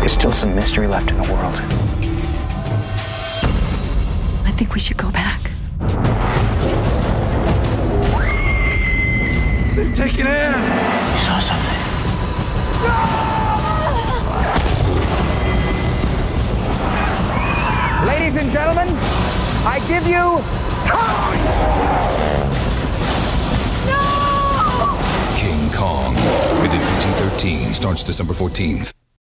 There's still some mystery left in the world. I think we should go back. They've taken Ann! You saw something. Ladies and gentlemen, I give you time! King Kong. Rated PG 13. Starts December 14th.